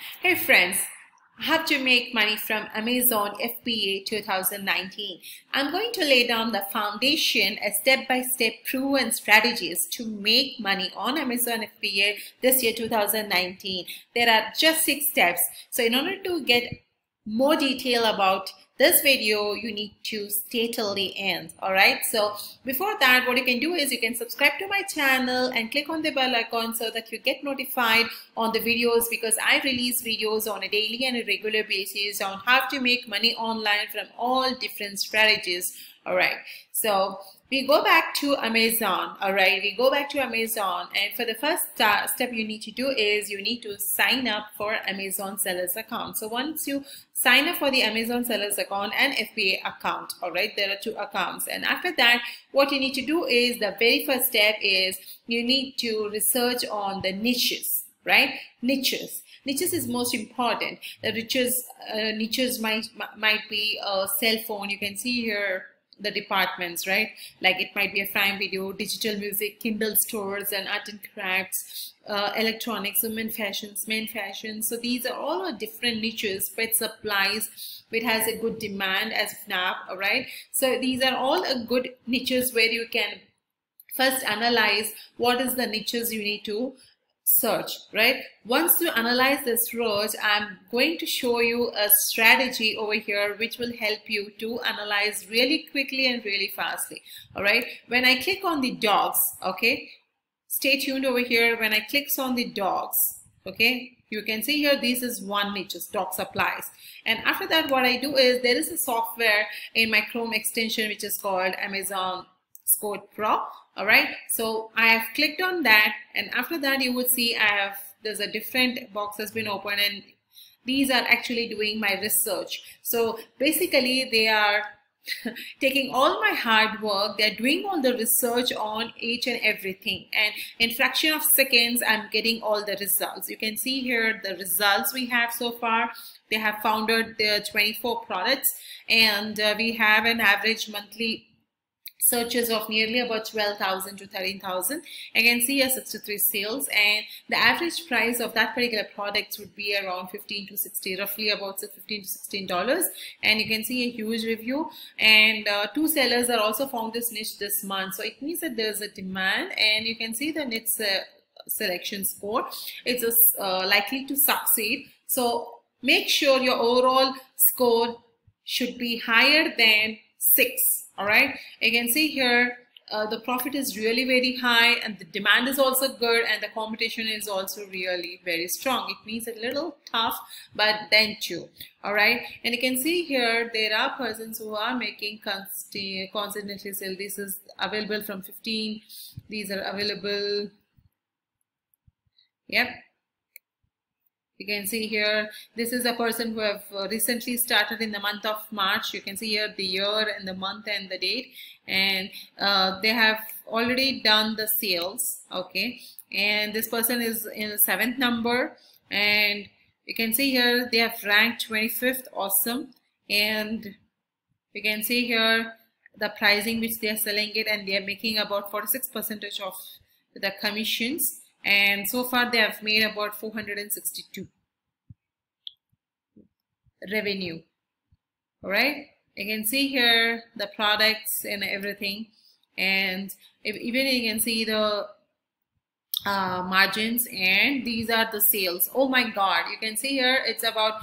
Hey friends, how to make money from Amazon FBA 2019. I'm going to lay down the foundation as step-by-step -step proven strategies to make money on Amazon FBA this year 2019. There are just six steps. So in order to get more detail about this video you need to stay till the end all right? So before that what you can do is you can subscribe to my channel and click on the bell icon so that you get notified on the videos because I release videos on a daily and a regular basis on how to make money online from all different strategies all right? So we go back to Amazon all right? We go back to Amazon and for the first step you need to do is you need to sign up for Amazon sellers account. So once you sign up for the Amazon sellers account and FBA account all right? There are two accounts. And after that what you need to do is the very first step is you need to research on the niches right? Niches. Niches is most important. The niches uh, niches might might be a cell phone. You can see here the departments, right? Like it might be a Prime Video, digital music, Kindle stores, and art and crafts, uh, electronics, women fashions, men fashions. So these are all our different niches, pet supplies, which has a good demand as of now, all right? So these are all a good niches where you can first analyze what is the niches you need to search right? Once you analyze this search i'm going to show you a strategy over here which will help you to analyze really quickly and really fastly all right? When i click on the dogs okay? Stay tuned over here. When i clicks on the dogs okay? You can see here this is one niche dog supplies. And after that what i do is there is a software in my chrome extension which is called amazon scout pro all right so i have clicked on that and after that you would see i have there's a different box has been opened and these are actually doing my research. So basically they are taking all my hard work they're doing all the research on each and everything and in fraction of seconds i'm getting all the results. You can see here the results we have so far. They have founded the 24 products and uh, we have an average monthly searches of nearly about 12,000 to 13,000. I can see a 63 sales and the average price of that particular product would be around 15 to 60, roughly about 15 to 16 dollars. And you can see a huge review and uh, two sellers are also found this niche this month. So it means that there's a demand and you can see the niche uh, selection score. It's uh, likely to succeed. So make sure your overall score should be higher than 6 all right? You can see here uh, the profit is really very high and the demand is also good and the competition is also really very strong. It means a little tough but then too. All right? And you can see here there are persons who are making constantly sale. This is available from 15 these are available. Yep you can see here this is a person who have uh, recently started in the month of March. You can see here the year and the month and the date. And uh, they have already done the sales okay? And this person is in the seventh number. And you can see here they have ranked 25th awesome. And you can see here the pricing which they are selling it and they are making about 46 percentage of the commissions and so far they have made about 462 revenue. All right? You can see here the products and everything. And if, even you can see the uh, margins and these are the sales. Oh my god. You can see here it's about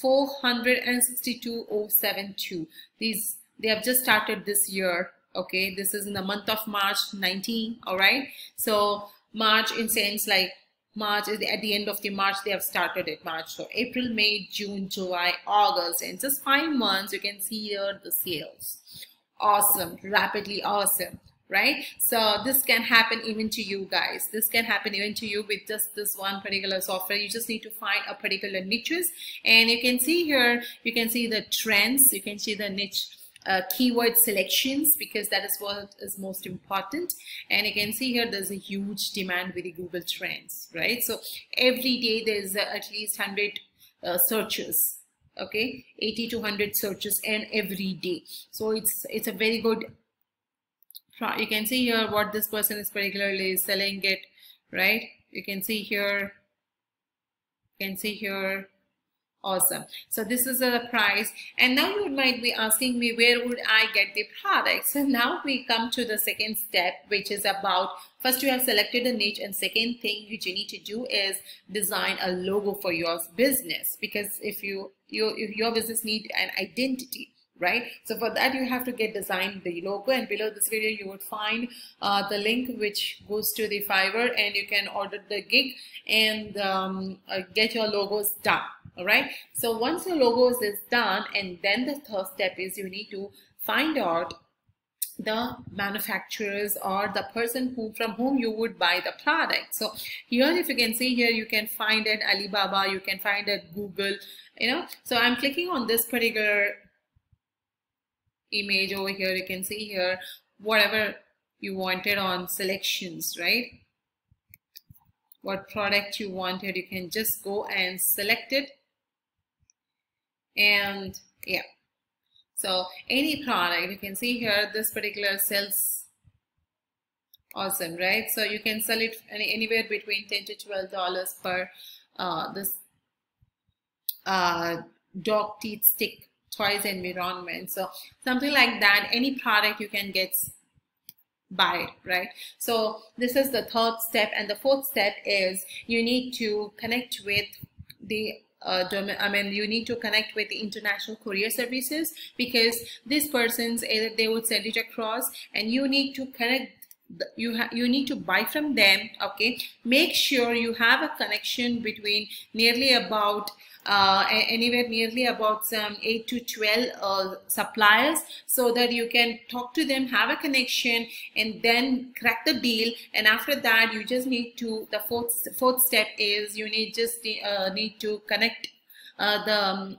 462,072 these they have just started this year. Okay? This is in the month of March 19 all right? So March in sense like March is at the end of the March they have started it March. So April May June July August and just five months you can see here the sales. Awesome. Rapidly awesome right? So this can happen even to you guys. This can happen even to you with just this one particular software. You just need to find a particular niches. And you can see here you can see the trends. You can see the niche uh, keyword selections because that is what is most important. And you can see here there's a huge demand with the Google Trends right? So every day there's uh, at least 100 uh, searches okay? 80 to 100 searches and every day. So it's it's a very good you can see here what this person is particularly selling it right? You can see here you can see here awesome. So this is the price. And now you might be asking me where would i get the products? so now we come to the second step which is about first you have selected a niche and second thing which you need to do is design a logo for your business. Because if you your if your business need an identity right? So for that you have to get design the logo. And below this video you would find uh, the link which goes to the Fiverr and you can order the gig and um, uh, get your logos done all right? So once your logos is done and then the third step is you need to find out the manufacturers or the person who from whom you would buy the product. So here if you can see here you can find it alibaba you can find it google you know? So i'm clicking on this particular image over here. You can see here whatever you wanted on selections right? What product you wanted you can just go and select it and yeah. So any product you can see here this particular sells awesome right? So you can sell it any, anywhere between 10 to 12 dollars per uh, this uh, dog teeth stick toys environment. So something like that any product you can get buy right? So this is the third step and the fourth step is you need to connect with the uh, I mean, you need to connect with international courier services because these persons either they would send it across, and you need to connect. You you need to buy from them. Okay, make sure you have a connection between nearly about uh, anywhere nearly about some 8 to 12 uh, suppliers so that you can talk to them have a connection and then crack the deal and after that you just need to the fourth fourth step is you need just uh, need to connect uh, the um,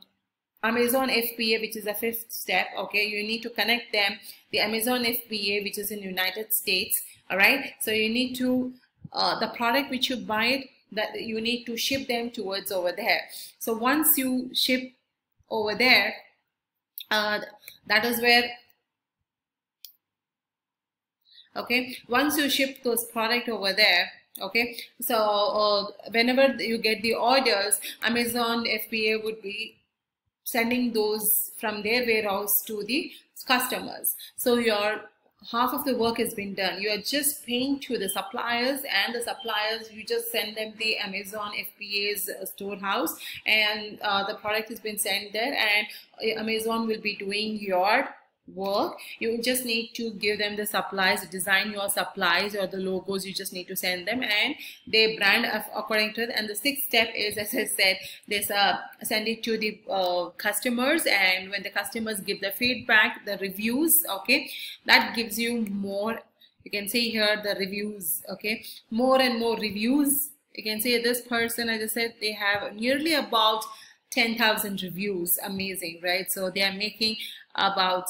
Amazon FBA, which is the fifth step. Okay, you need to connect them. The Amazon FBA, which is in United States. All right, so you need to uh, the product which you buy it that you need to ship them towards over there. So once you ship over there, uh, that is where okay once you ship those product over there okay so uh, whenever you get the orders amazon fba would be sending those from their warehouse to the customers so your half of the work has been done. You are just paying to the suppliers and the suppliers you just send them the amazon fba's uh, storehouse and uh, the product has been sent there and uh, amazon will be doing your work you just need to give them the supplies design your supplies or the logos you just need to send them and they brand according to it. And the sixth step is as i said this uh, send it to the uh, customers and when the customers give the feedback the reviews okay that gives you more you can see here the reviews okay more and more reviews. You can see this person as i said they have nearly about 10,000 reviews. Amazing right? So they are making about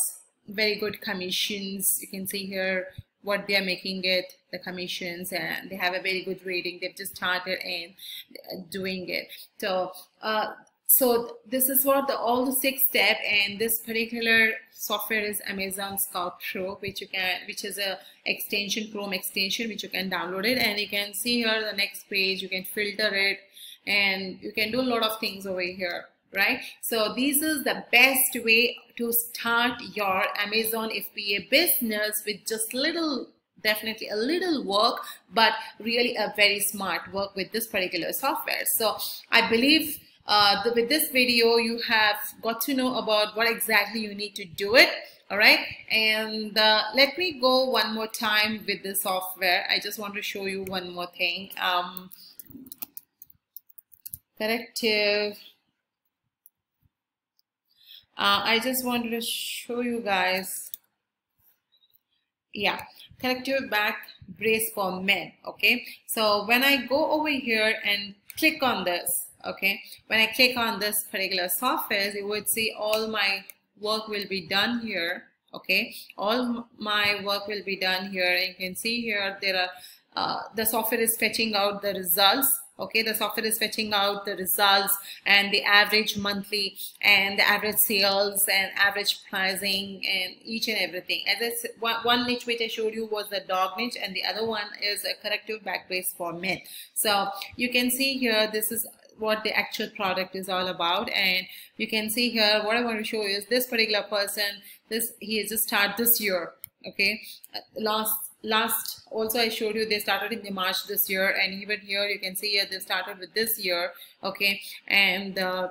very good commissions. You can see here what they are making it the commissions and they have a very good rating. They've just started and doing it. So uh, so this is what the all the six step and this particular software is amazon scout pro which you can which is a extension chrome extension which you can download it. And you can see here the next page. You can filter it and you can do a lot of things over here right? So this is the best way to start your amazon fba business with just little definitely a little work but really a very smart work with this particular software. So i believe uh, the, with this video you have got to know about what exactly you need to do it all right and uh, let me go one more time with the software. I just want to show you one more thing. Um, corrective uh, I just wanted to show you guys. Yeah corrective back brace for men okay? So when I go over here and click on this okay? When I click on this particular software you would see all my work will be done here okay? All my work will be done here. You can see here there are uh, the software is fetching out the results okay the software is fetching out the results and the average monthly and the average sales and average pricing and each and everything. As said, one, one niche which I showed you was the dog niche and the other one is a corrective back brace for men. So you can see here this is what the actual product is all about. And you can see here what I want to show you is this particular person this he has just started this year okay. Uh, last last also I showed you they started in the March this year and even here you can see here they started with this year okay. And uh,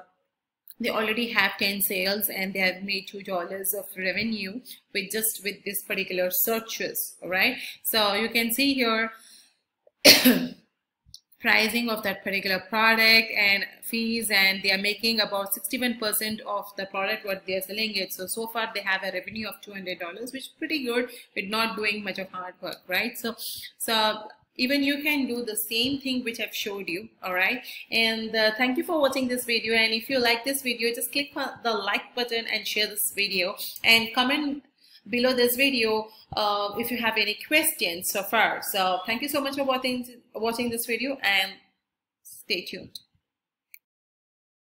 they already have 10 sales and they have made two dollars of revenue with just with this particular searches all right so you can see here pricing of that particular product and fees and they are making about 61% of the product what they are selling it. So so far they have a revenue of $200 which is pretty good with not doing much of hard work right? So so even you can do the same thing which I've showed you all right? And uh, thank you for watching this video. And if you like this video just click on the like button and share this video. And comment below this video uh, if you have any questions so far. So thank you so much for watching watching this video and stay tuned